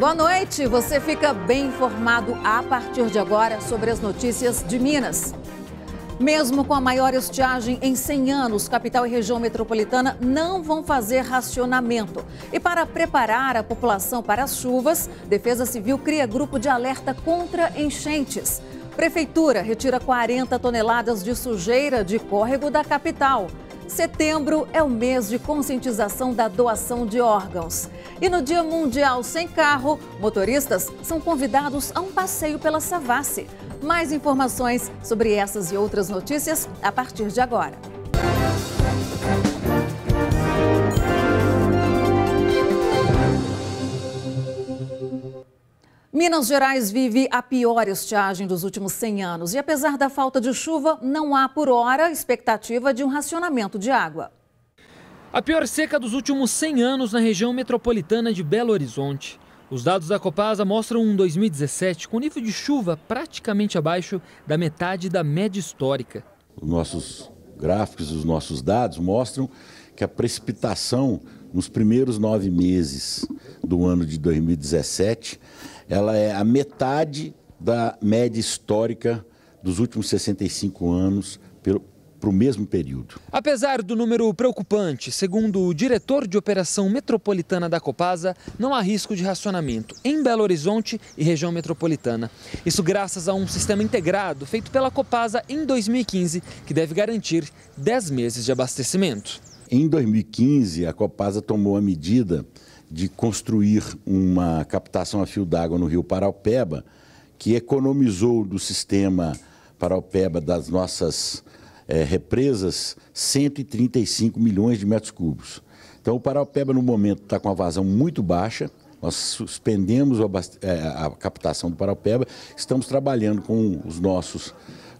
Boa noite. Você fica bem informado a partir de agora sobre as notícias de Minas. Mesmo com a maior estiagem em 100 anos, capital e região metropolitana não vão fazer racionamento. E para preparar a população para as chuvas, Defesa Civil cria grupo de alerta contra enchentes. Prefeitura retira 40 toneladas de sujeira de córrego da capital. Setembro é o mês de conscientização da doação de órgãos. E no Dia Mundial Sem Carro, motoristas são convidados a um passeio pela Savassi. Mais informações sobre essas e outras notícias a partir de agora. Minas Gerais vive a pior estiagem dos últimos 100 anos e, apesar da falta de chuva, não há por hora expectativa de um racionamento de água. A pior seca dos últimos 100 anos na região metropolitana de Belo Horizonte. Os dados da Copasa mostram um 2017 com nível de chuva praticamente abaixo da metade da média histórica. Os nossos gráficos, os nossos dados mostram que a precipitação nos primeiros nove meses do ano de 2017 ela é a metade da média histórica dos últimos 65 anos para o mesmo período. Apesar do número preocupante, segundo o diretor de operação metropolitana da Copasa, não há risco de racionamento em Belo Horizonte e região metropolitana. Isso graças a um sistema integrado feito pela Copasa em 2015, que deve garantir 10 meses de abastecimento. Em 2015, a Copasa tomou a medida de construir uma captação a fio d'água no rio Paraupeba, que economizou do sistema Paraupeba das nossas é, represas 135 milhões de metros cúbicos. Então o Paraupeba no momento está com a vazão muito baixa, nós suspendemos é, a captação do Paraupeba, estamos trabalhando com os nossos,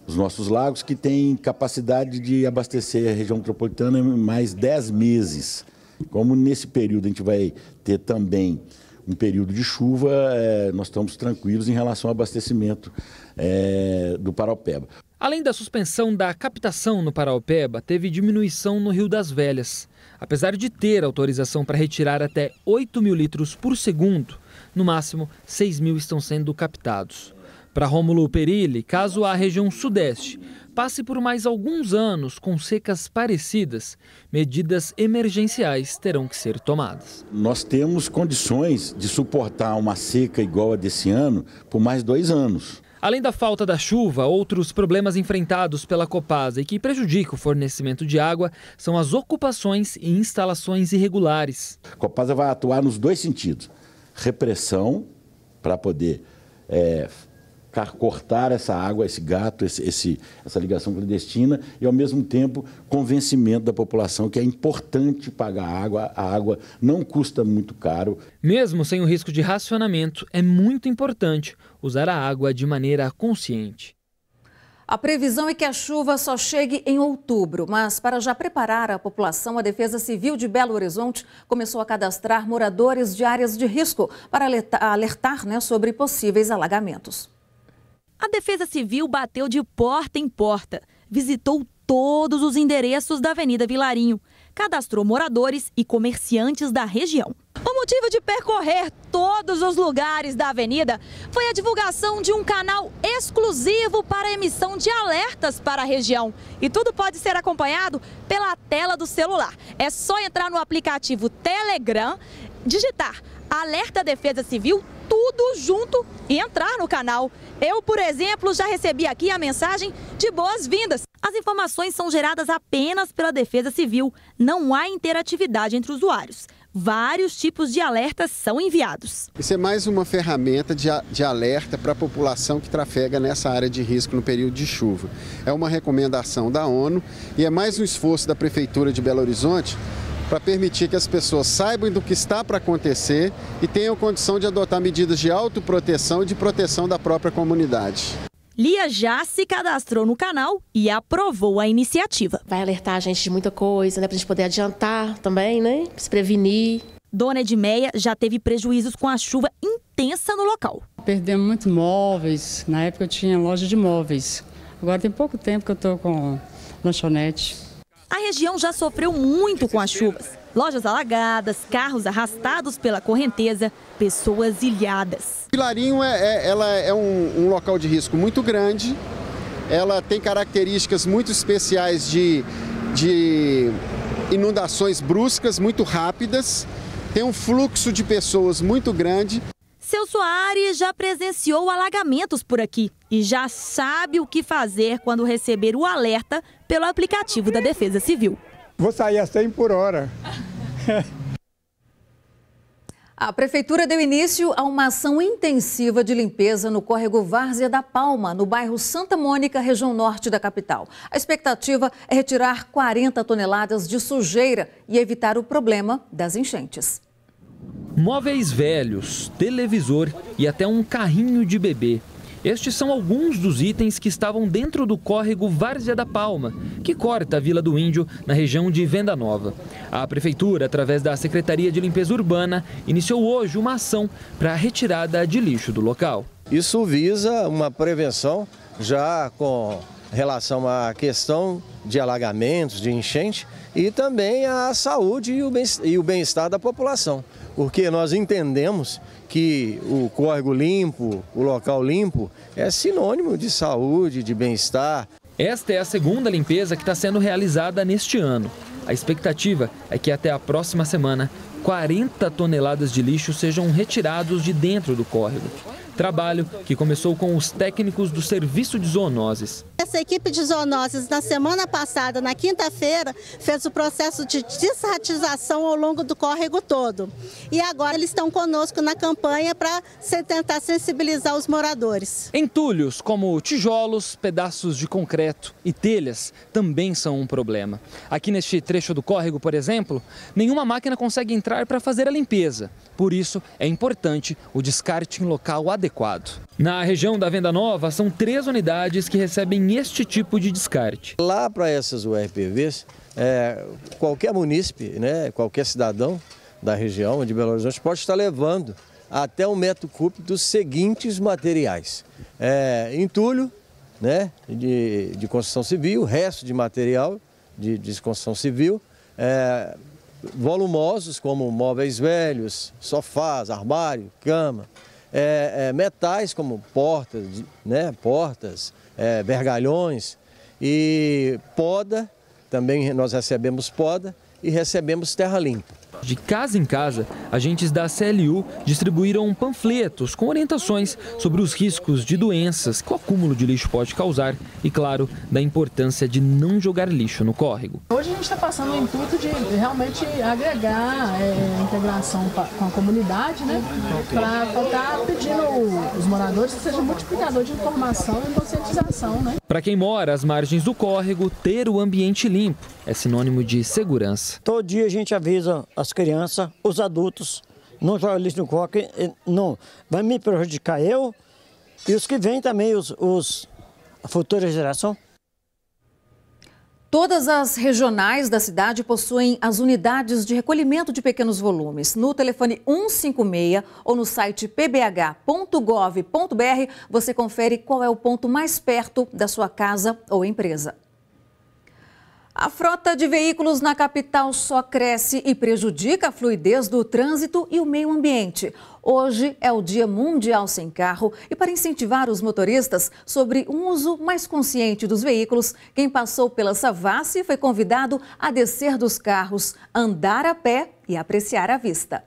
os nossos lagos que têm capacidade de abastecer a região metropolitana em mais 10 meses. Como nesse período a gente vai ter também um período de chuva, é, nós estamos tranquilos em relação ao abastecimento é, do Paraupeba. Além da suspensão da captação no Paraupeba, teve diminuição no Rio das Velhas. Apesar de ter autorização para retirar até 8 mil litros por segundo, no máximo 6 mil estão sendo captados. Para Rômulo Perilli, caso a região sudeste passe por mais alguns anos com secas parecidas, medidas emergenciais terão que ser tomadas. Nós temos condições de suportar uma seca igual a desse ano por mais dois anos. Além da falta da chuva, outros problemas enfrentados pela Copasa e que prejudicam o fornecimento de água são as ocupações e instalações irregulares. A Copasa vai atuar nos dois sentidos: repressão, para poder é, cortar essa água, esse gato, esse, esse, essa ligação clandestina e, ao mesmo tempo, convencimento da população que é importante pagar água, a água não custa muito caro. Mesmo sem o risco de racionamento, é muito importante usar a água de maneira consciente. A previsão é que a chuva só chegue em outubro, mas para já preparar a população, a Defesa Civil de Belo Horizonte começou a cadastrar moradores de áreas de risco para alertar, alertar né, sobre possíveis alagamentos. A Defesa Civil bateu de porta em porta, visitou todos os endereços da Avenida Vilarinho, cadastrou moradores e comerciantes da região. O motivo de percorrer todos os lugares da avenida foi a divulgação de um canal exclusivo para emissão de alertas para a região. E tudo pode ser acompanhado pela tela do celular. É só entrar no aplicativo Telegram, digitar Alerta Defesa Civil tudo junto e entrar no canal. Eu, por exemplo, já recebi aqui a mensagem de boas-vindas. As informações são geradas apenas pela Defesa Civil, não há interatividade entre usuários. Vários tipos de alertas são enviados. Isso é mais uma ferramenta de, de alerta para a população que trafega nessa área de risco no período de chuva. É uma recomendação da ONU e é mais um esforço da Prefeitura de Belo Horizonte para permitir que as pessoas saibam do que está para acontecer e tenham condição de adotar medidas de autoproteção e de proteção da própria comunidade. Lia já se cadastrou no canal e aprovou a iniciativa. Vai alertar a gente de muita coisa, né? Para a gente poder adiantar também, né? Se prevenir. Dona Edmeia já teve prejuízos com a chuva intensa no local. Perdemos muitos móveis. Na época eu tinha loja de móveis. Agora tem pouco tempo que eu estou com lanchonete. A região já sofreu muito com as chuvas. Lojas alagadas, carros arrastados pela correnteza, pessoas ilhadas. Vilarinho é, é, ela é um, um local de risco muito grande, ela tem características muito especiais de, de inundações bruscas, muito rápidas, tem um fluxo de pessoas muito grande. Seu Soares já presenciou alagamentos por aqui e já sabe o que fazer quando receber o alerta pelo aplicativo da Defesa Civil. Vou sair a 100 por hora. A Prefeitura deu início a uma ação intensiva de limpeza no córrego Várzea da Palma, no bairro Santa Mônica, região norte da capital. A expectativa é retirar 40 toneladas de sujeira e evitar o problema das enchentes. Móveis velhos, televisor e até um carrinho de bebê. Estes são alguns dos itens que estavam dentro do córrego Várzea da Palma, que corta a Vila do Índio, na região de Venda Nova. A Prefeitura, através da Secretaria de Limpeza Urbana, iniciou hoje uma ação para a retirada de lixo do local. Isso visa uma prevenção já com relação à questão de alagamentos, de enchente e também a saúde e o bem-estar da população porque nós entendemos que o córrego limpo, o local limpo, é sinônimo de saúde, de bem-estar. Esta é a segunda limpeza que está sendo realizada neste ano. A expectativa é que até a próxima semana, 40 toneladas de lixo sejam retirados de dentro do córrego. Trabalho que começou com os técnicos do Serviço de Zoonoses. Essa equipe de zoonoses, na semana passada, na quinta-feira, fez o processo de desratização ao longo do córrego todo. E agora eles estão conosco na campanha para tentar sensibilizar os moradores. Entulhos como tijolos, pedaços de concreto e telhas também são um problema. Aqui neste trecho do córrego, por exemplo, nenhuma máquina consegue entrar para fazer a limpeza. Por isso, é importante o descarte em local adequado adequado. Na região da Venda Nova, são três unidades que recebem este tipo de descarte. Lá para essas URPVs, é, qualquer munícipe, né, qualquer cidadão da região de Belo Horizonte pode estar levando até um metro cúbico dos seguintes materiais. É, entulho né, de, de construção civil, resto de material de, de construção civil, é, volumosos como móveis velhos, sofás, armário, cama, é, é, metais como portas, né, portas, é, vergalhões e poda, também nós recebemos poda e recebemos terra limpa. De casa em casa, agentes da CLU distribuíram panfletos com orientações sobre os riscos de doenças que o acúmulo de lixo pode causar e, claro, da importância de não jogar lixo no córrego. Hoje a gente está passando o intuito de realmente agregar é, integração com a comunidade, né? Para estar pedindo os moradores que seja multiplicador de informação e conscientização, né? Para quem mora às margens do córrego, ter o ambiente limpo é sinônimo de segurança. Todo dia a gente avisa as crianças, os adultos, não joga lixo no córrego, não vai me prejudicar eu e os que vêm também, os, os a futura geração. Todas as regionais da cidade possuem as unidades de recolhimento de pequenos volumes. No telefone 156 ou no site pbh.gov.br você confere qual é o ponto mais perto da sua casa ou empresa. A frota de veículos na capital só cresce e prejudica a fluidez do trânsito e o meio ambiente. Hoje é o Dia Mundial Sem Carro e, para incentivar os motoristas sobre um uso mais consciente dos veículos, quem passou pela Savassi foi convidado a descer dos carros, andar a pé e apreciar a vista.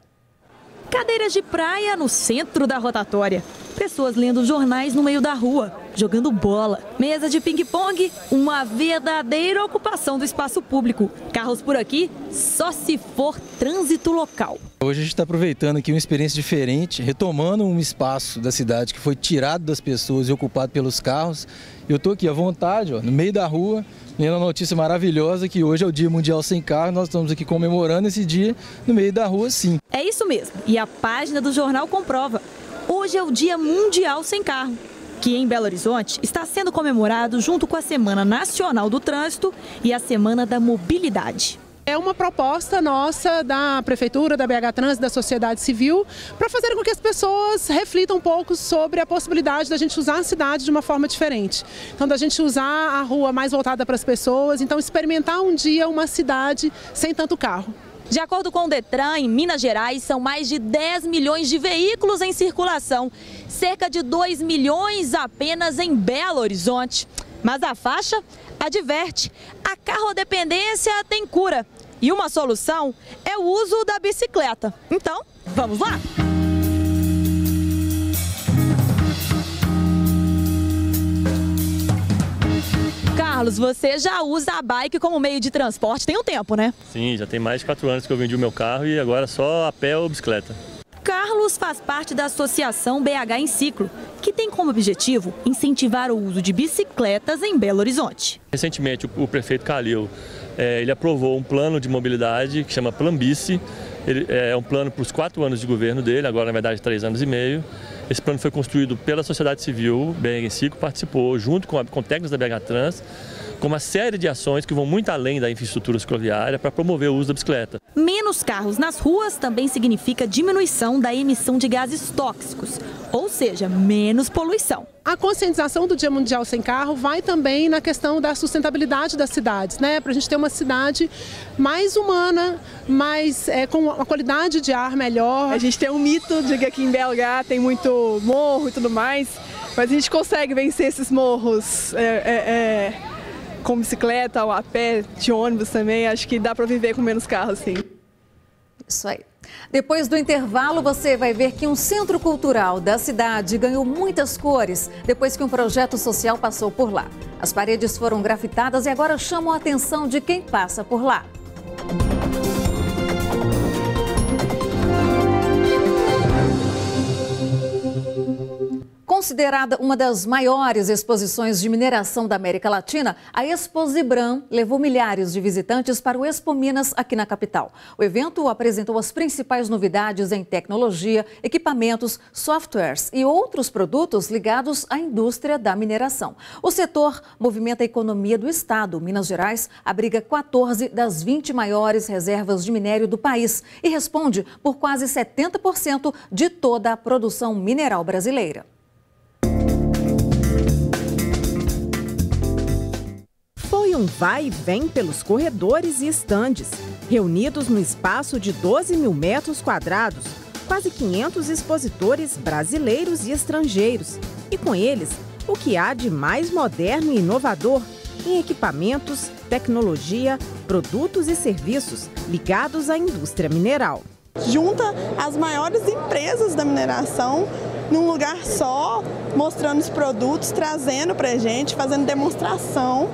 Cadeiras de praia no centro da rotatória. Pessoas lendo jornais no meio da rua, jogando bola. Mesa de ping-pong, uma verdadeira ocupação do espaço público. Carros por aqui, só se for trânsito local. Hoje a gente está aproveitando aqui uma experiência diferente, retomando um espaço da cidade que foi tirado das pessoas e ocupado pelos carros. Eu estou aqui à vontade, ó, no meio da rua, lendo a notícia maravilhosa que hoje é o Dia Mundial Sem Carro. Nós estamos aqui comemorando esse dia no meio da rua, sim. É isso mesmo. E a página do jornal comprova. Hoje é o Dia Mundial Sem Carro, que em Belo Horizonte está sendo comemorado junto com a Semana Nacional do Trânsito e a Semana da Mobilidade. É uma proposta nossa da Prefeitura, da BH Trans, da sociedade civil, para fazer com que as pessoas reflitam um pouco sobre a possibilidade da gente usar a cidade de uma forma diferente. Então, da gente usar a rua mais voltada para as pessoas, então experimentar um dia uma cidade sem tanto carro. De acordo com o Detran, em Minas Gerais, são mais de 10 milhões de veículos em circulação, cerca de 2 milhões apenas em Belo Horizonte. Mas a faixa adverte: a carrodependência tem cura. E uma solução é o uso da bicicleta. Então, vamos lá? Carlos, você já usa a bike como meio de transporte tem um tempo, né? Sim, já tem mais de quatro anos que eu vendi o meu carro e agora só a pé ou bicicleta. Carlos faz parte da Associação BH em Ciclo, que tem como objetivo incentivar o uso de bicicletas em Belo Horizonte. Recentemente, o prefeito Calil é, ele aprovou um plano de mobilidade que chama Plan Bici. Ele, é um plano para os quatro anos de governo dele, agora na verdade três anos e meio. Esse plano foi construído pela sociedade civil, BH em Ciclo participou junto com, a, com técnicos da BH Trans com uma série de ações que vão muito além da infraestrutura cicloviária para promover o uso da bicicleta. Menos carros nas ruas também significa diminuição da emissão de gases tóxicos, ou seja, menos poluição. A conscientização do Dia Mundial Sem Carro vai também na questão da sustentabilidade das cidades, né? Para a gente ter uma cidade mais humana, mais é, com uma qualidade de ar melhor. A gente tem um mito de que aqui em BH tem muito morro e tudo mais, mas a gente consegue vencer esses morros. É, é, é com bicicleta ou a pé, de ônibus também, acho que dá para viver com menos carro, sim. Isso aí. Depois do intervalo, você vai ver que um centro cultural da cidade ganhou muitas cores depois que um projeto social passou por lá. As paredes foram grafitadas e agora chamam a atenção de quem passa por lá. Considerada uma das maiores exposições de mineração da América Latina, a Expo Zibram levou milhares de visitantes para o Expo Minas aqui na capital. O evento apresentou as principais novidades em tecnologia, equipamentos, softwares e outros produtos ligados à indústria da mineração. O setor movimenta a economia do estado. Minas Gerais abriga 14 das 20 maiores reservas de minério do país e responde por quase 70% de toda a produção mineral brasileira. Um vai e vem pelos corredores e estandes. Reunidos no espaço de 12 mil metros quadrados, quase 500 expositores brasileiros e estrangeiros. E com eles, o que há de mais moderno e inovador em equipamentos, tecnologia, produtos e serviços ligados à indústria mineral. Junta as maiores empresas da mineração num lugar só, mostrando os produtos, trazendo para a gente, fazendo demonstração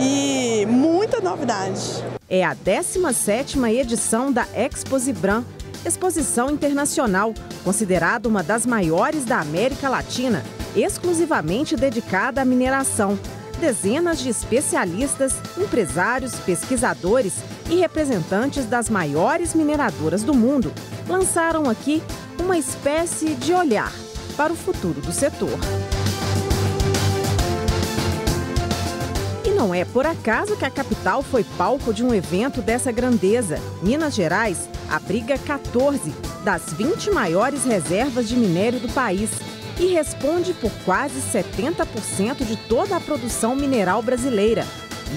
e muita novidade. É a 17ª edição da Expo Zibran, exposição internacional, considerada uma das maiores da América Latina, exclusivamente dedicada à mineração. Dezenas de especialistas, empresários, pesquisadores e representantes das maiores mineradoras do mundo lançaram aqui uma espécie de olhar para o futuro do setor. Não é por acaso que a capital foi palco de um evento dessa grandeza. Minas Gerais abriga 14 das 20 maiores reservas de minério do país e responde por quase 70% de toda a produção mineral brasileira.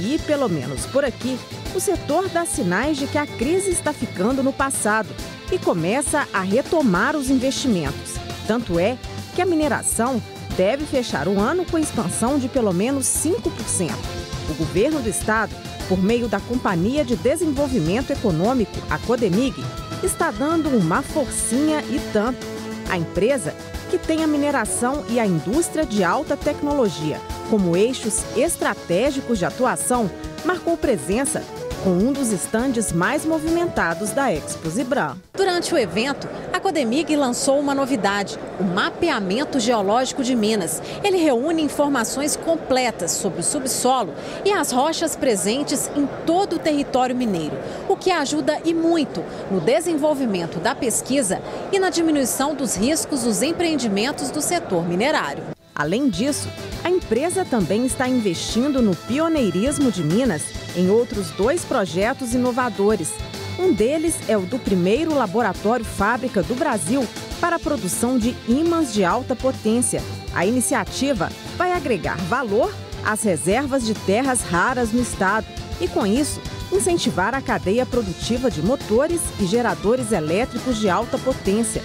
E, pelo menos por aqui, o setor dá sinais de que a crise está ficando no passado e começa a retomar os investimentos. Tanto é que a mineração deve fechar o ano com expansão de pelo menos 5%. O governo do estado, por meio da Companhia de Desenvolvimento Econômico, a Codemig, está dando uma forcinha e tanto. A empresa, que tem a mineração e a indústria de alta tecnologia como eixos estratégicos de atuação, marcou presença com um dos estandes mais movimentados da Expo Zibran. Durante o evento, a Codemig lançou uma novidade, o mapeamento geológico de Minas. Ele reúne informações completas sobre o subsolo e as rochas presentes em todo o território mineiro, o que ajuda e muito no desenvolvimento da pesquisa e na diminuição dos riscos dos empreendimentos do setor minerário. Além disso, a empresa também está investindo no pioneirismo de Minas em outros dois projetos inovadores. Um deles é o do primeiro laboratório fábrica do Brasil para a produção de ímãs de alta potência. A iniciativa vai agregar valor às reservas de terras raras no estado e, com isso, incentivar a cadeia produtiva de motores e geradores elétricos de alta potência.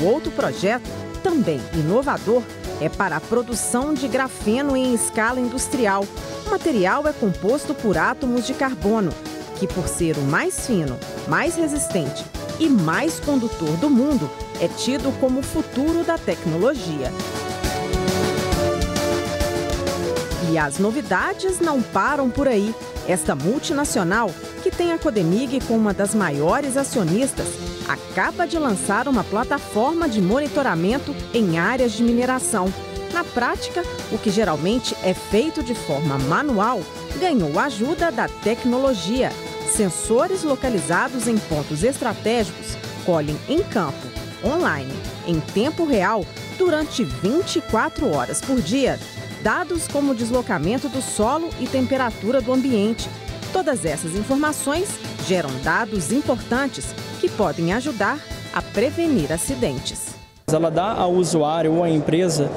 O outro projeto, também inovador, é para a produção de grafeno em escala industrial. O material é composto por átomos de carbono, que, por ser o mais fino, mais resistente e mais condutor do mundo, é tido como o futuro da tecnologia. E as novidades não param por aí. Esta multinacional, que tem a Codemig como uma das maiores acionistas, acaba de lançar uma plataforma de monitoramento em áreas de mineração. Na prática, o que geralmente é feito de forma manual ganhou ajuda da tecnologia. Sensores localizados em pontos estratégicos colhem em campo, online, em tempo real, durante 24 horas por dia, dados como o deslocamento do solo e temperatura do ambiente. Todas essas informações geram dados importantes que podem ajudar a prevenir acidentes. Ela dá ao usuário ou à empresa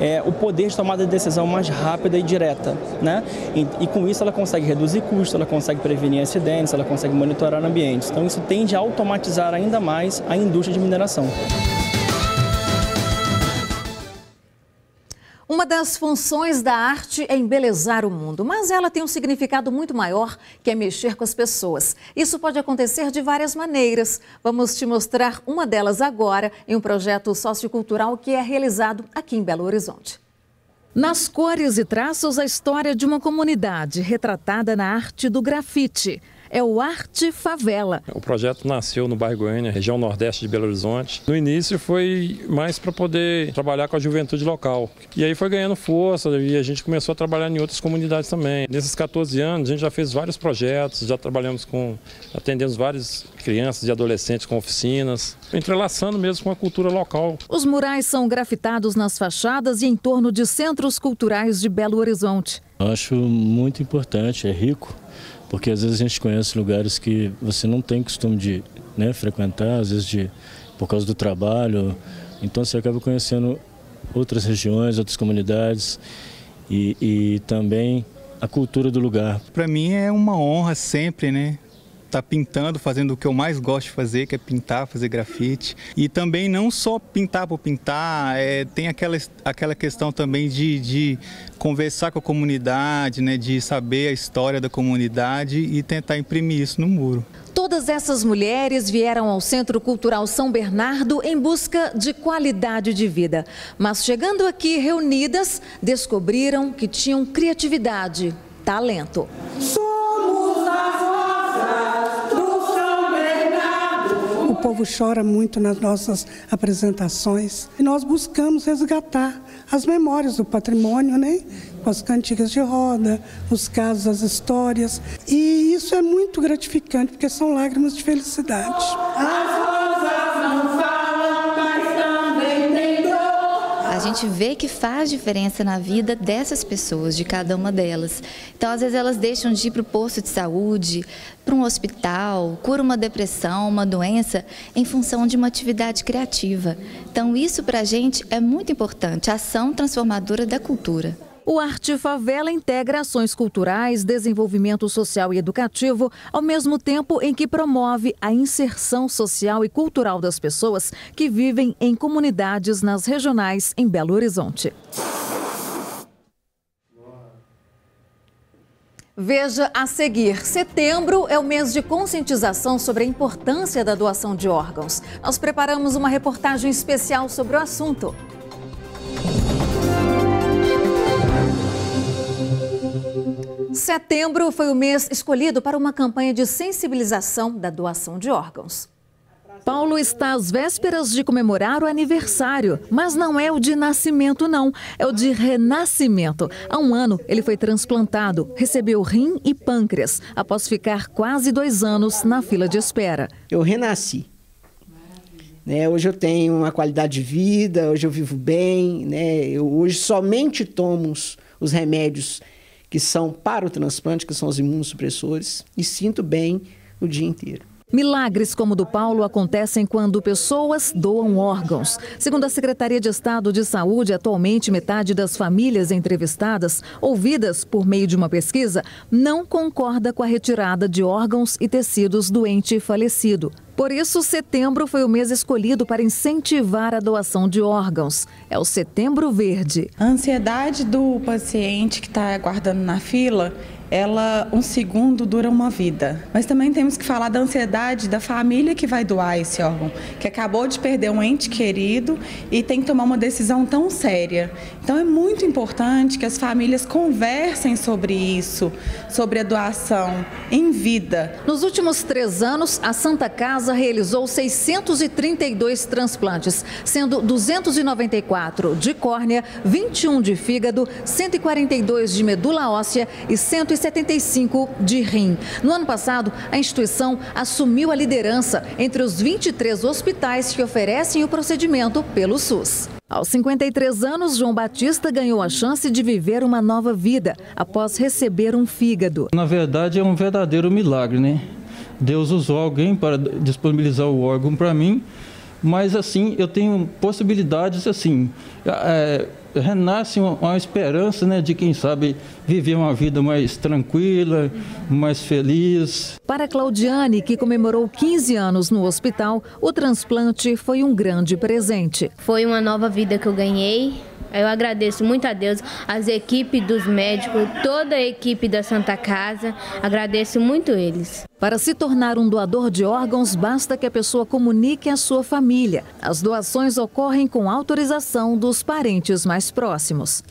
é, o poder de tomada de decisão mais rápida e direta. Né? E, e, com isso ela consegue reduzir custos, ela consegue prevenir acidentes, ela consegue monitorar ambientes. Então isso tende a automatizar ainda mais a indústria de mineração. Uma das funções da arte é embelezar o mundo, mas ela tem um significado muito maior, que é mexer com as pessoas. Isso pode acontecer de várias maneiras. Vamos te mostrar uma delas agora em um projeto sociocultural que é realizado aqui em Belo Horizonte. Nas cores e traços, a história de uma comunidade retratada na arte do grafite é o Arte Favela. O projeto nasceu no bairro Goiânia, região nordeste de Belo Horizonte. No início foi mais para poder trabalhar com a juventude local. E aí foi ganhando força e a gente começou a trabalhar em outras comunidades também. Nesses 14 anos a gente já fez vários projetos, já trabalhamos com, atendemos várias crianças e adolescentes com oficinas, entrelaçando mesmo com a cultura local. Os murais são grafitados nas fachadas e em torno de centros culturais de Belo Horizonte. Acho muito importante, é rico porque às vezes a gente conhece lugares que você não tem costume de né, frequentar, às vezes de, por causa do trabalho, então você acaba conhecendo outras regiões, outras comunidades e, e também a cultura do lugar. Para mim é uma honra sempre, né? Tá pintando, fazendo o que eu mais gosto de fazer, que é pintar, fazer grafite. E também não só pintar por pintar, é, tem aquela, aquela questão também de, de conversar com a comunidade, né, de saber a história da comunidade e tentar imprimir isso no muro. Todas essas mulheres vieram ao Centro Cultural São Bernardo em busca de qualidade de vida. Mas chegando aqui reunidas, descobriram que tinham criatividade, talento. Povo chora muito nas nossas apresentações e nós buscamos resgatar as memórias do patrimônio, né? Com as cantigas de roda, os casos, as histórias. E isso é muito gratificante, porque são lágrimas de felicidade. A gente vê que faz diferença na vida dessas pessoas, de cada uma delas. Então, às vezes, elas deixam de ir para o posto de saúde, para um hospital, cura uma depressão, uma doença, em função de uma atividade criativa. Então, isso para a gente é muito importante, a ação transformadora da cultura. O Arte Favela integra ações culturais, desenvolvimento social e educativo, ao mesmo tempo em que promove a inserção social e cultural das pessoas que vivem em comunidades nas regionais em Belo Horizonte. Veja a seguir: setembro é o mês de conscientização sobre a importância da doação de órgãos. Nós preparamos uma reportagem especial sobre o assunto. Setembro foi o mês escolhido para uma campanha de sensibilização da doação de órgãos. Paulo está às vésperas de comemorar o aniversário, mas não é o de nascimento, não, é o de renascimento. Há um ano, ele foi transplantado, recebeu rim e pâncreas, após ficar quase dois anos na fila de espera. Eu renasci. Né? Hoje eu tenho uma qualidade de vida, hoje eu vivo bem, né? eu hoje somente tomo os, os remédios que são para o transplante, que são os imunossupressores, e sinto bem o dia inteiro. Milagres como o do Paulo acontecem quando pessoas doam órgãos. Segundo a Secretaria de Estado de Saúde, atualmente metade das famílias entrevistadas, ouvidas por meio de uma pesquisa, não concorda com a retirada de órgãos e tecidos do ente falecido. Por isso, setembro foi o mês escolhido para incentivar a doação de órgãos. É o Setembro Verde. A ansiedade do paciente que está aguardando na fila ela um segundo dura uma vida. Mas também temos que falar da ansiedade da família que vai doar esse órgão, que acabou de perder um ente querido e tem que tomar uma decisão tão séria. Então é muito importante que as famílias conversem sobre isso, sobre a doação em vida. Nos últimos três anos, a Santa Casa realizou 632 transplantes, sendo 294 de córnea, 21 de fígado, 142 de medula óssea e 150 175 de rim. No ano passado, a instituição assumiu a liderança entre os 23 hospitais que oferecem o procedimento pelo SUS. Aos 53 anos, João Batista ganhou a chance de viver uma nova vida após receber um fígado. Na verdade, é um verdadeiro milagre, né? Deus usou alguém para disponibilizar o órgão para mim, mas assim, eu tenho possibilidades assim. É, renasce uma, uma, esperança né, de, quem sabe, viver uma vida mais tranquila, mais feliz. Para Claudiane, que comemorou 15 anos no hospital, o transplante foi um grande presente. Foi uma nova vida que eu ganhei. Eu agradeço muito a Deus, as equipes dos médicos, toda a equipe da Santa Casa, agradeço muito eles. Para se tornar um doador de órgãos, basta que a pessoa comunique à sua família. As doações ocorrem com autorização dos parentes mais próximos.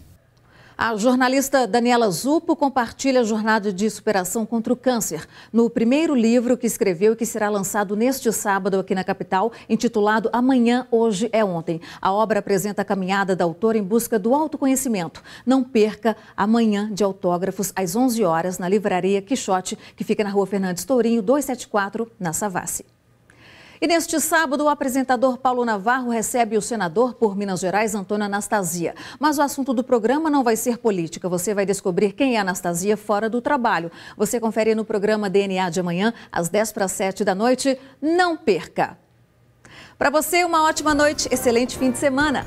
A jornalista Daniela Zupo compartilha a jornada de superação contra o câncer no primeiro livro que escreveu e que será lançado neste sábado aqui na capital, intitulado Amanhã, Hoje é Ontem. A obra apresenta a caminhada da autora em busca do autoconhecimento. Não perca amanhã de autógrafos às 11 horas na livraria Quixote, que fica na rua Fernandes Tourinho, 274, na Savassi. E neste sábado, o apresentador Paulo Navarro recebe o senador por Minas Gerais, Antônio Anastasia. Mas o assunto do programa não vai ser política. Você vai descobrir quem é Anastasia fora do trabalho. Você confere no programa DNA de amanhã, às 10 para 7 da noite. Não perca! Para você, uma ótima noite, excelente fim de semana.